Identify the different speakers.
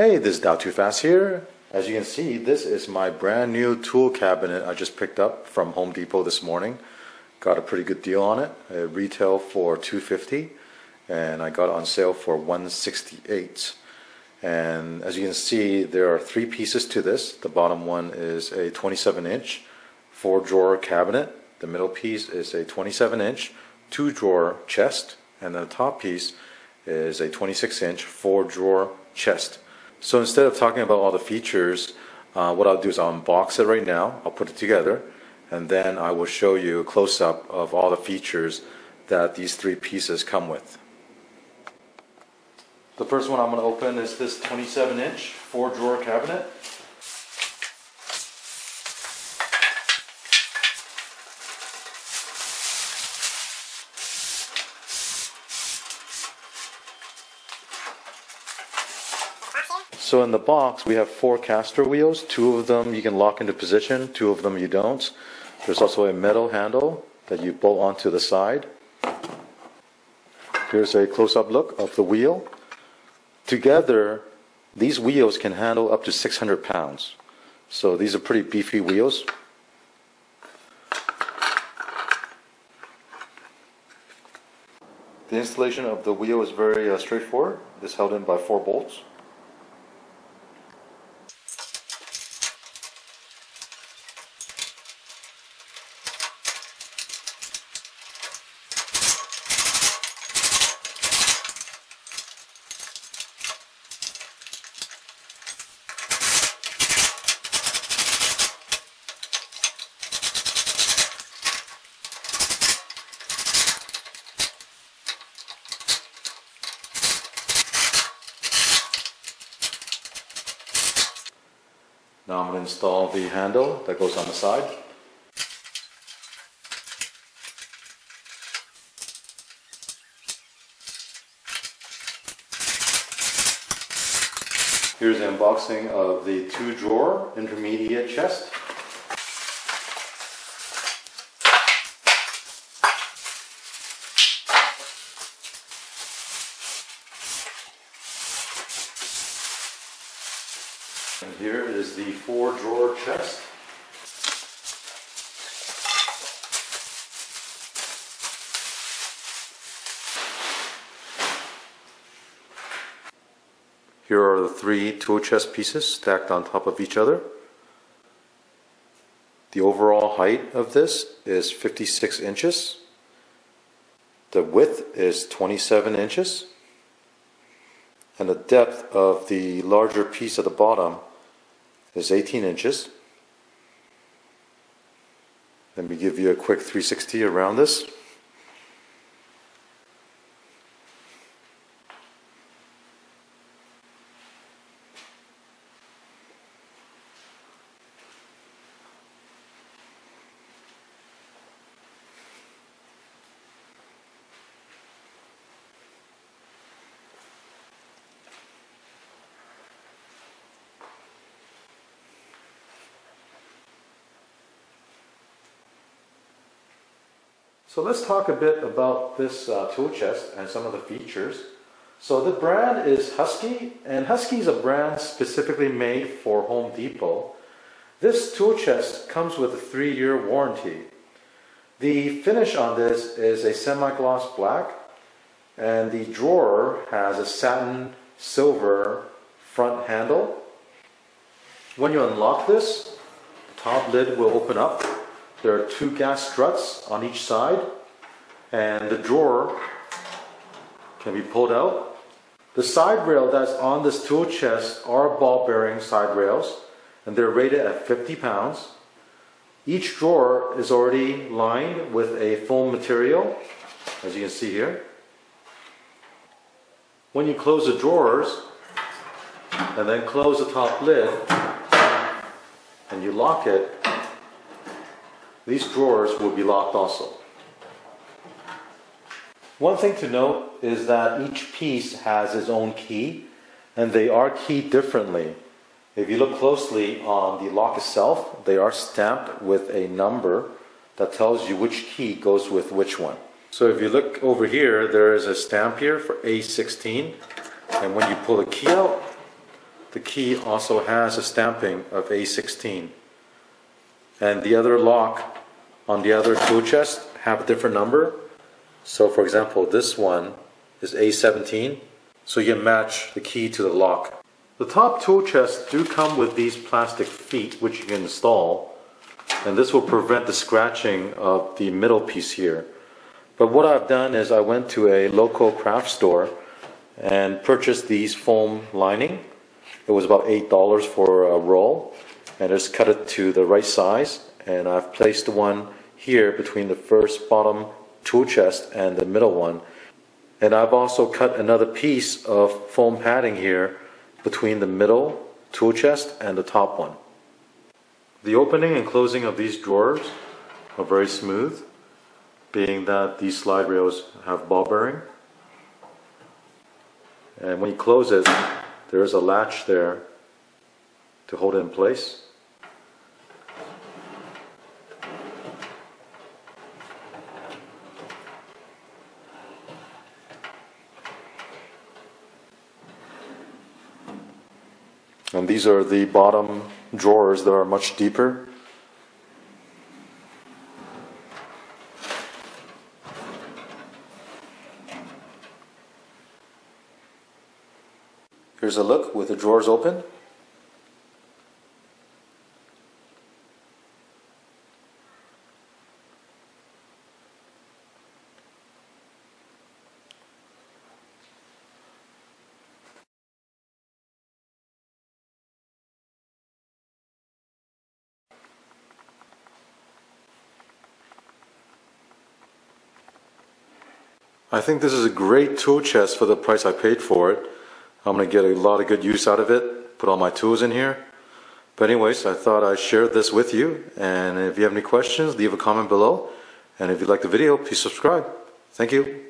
Speaker 1: Hey, this is Dial2Fast here. As you can see, this is my brand new tool cabinet I just picked up from Home Depot this morning. Got a pretty good deal on it. Uh, it retailed for 250 and I got on sale for 168 and as you can see there are three pieces to this. The bottom one is a 27 inch four drawer cabinet. The middle piece is a 27 inch two drawer chest and the top piece is a 26 inch four drawer chest. So instead of talking about all the features, uh, what I'll do is I'll unbox it right now, I'll put it together, and then I will show you a close-up of all the features that these three pieces come with. The first one I'm going to open is this 27 inch four drawer cabinet. So in the box, we have four caster wheels. Two of them you can lock into position, two of them you don't. There's also a metal handle that you bolt onto the side. Here's a close-up look of the wheel. Together, these wheels can handle up to 600 pounds. So these are pretty beefy wheels. The installation of the wheel is very uh, straightforward. It's held in by four bolts. Now I'm going to install the handle that goes on the side. Here's the unboxing of the two drawer intermediate chest. And here is the four drawer chest. Here are the three tool chest pieces stacked on top of each other. The overall height of this is 56 inches. The width is 27 inches. And the depth of the larger piece at the bottom is 18 inches. Let me give you a quick 360 around this. So let's talk a bit about this uh, tool chest and some of the features. So the brand is Husky, and Husky is a brand specifically made for Home Depot. This tool chest comes with a three-year warranty. The finish on this is a semi-gloss black, and the drawer has a satin silver front handle. When you unlock this, the top lid will open up there are two gas struts on each side and the drawer can be pulled out. The side rail that's on this tool chest are ball bearing side rails and they're rated at 50 pounds. Each drawer is already lined with a foam material as you can see here. When you close the drawers and then close the top lid and you lock it, these drawers will be locked also. One thing to note is that each piece has its own key and they are keyed differently. If you look closely on the lock itself, they are stamped with a number that tells you which key goes with which one. So if you look over here, there is a stamp here for A16 and when you pull the key out, the key also has a stamping of A16. And the other lock on the other tool chest have a different number. So for example, this one is A17, so you can match the key to the lock. The top tool chests do come with these plastic feet which you can install and this will prevent the scratching of the middle piece here. But what I've done is I went to a local craft store and purchased these foam lining. It was about $8 for a roll and just cut it to the right size and I've placed one here between the first bottom tool chest and the middle one. And I've also cut another piece of foam padding here between the middle tool chest and the top one. The opening and closing of these drawers are very smooth, being that these slide rails have ball bearing. And when you close it, there is a latch there to hold it in place. And these are the bottom drawers that are much deeper. Here's a look with the drawers open. I think this is a great tool chest for the price I paid for it. I'm going to get a lot of good use out of it, put all my tools in here. But anyways, I thought I'd share this with you. And if you have any questions, leave a comment below. And if you like the video, please subscribe. Thank you.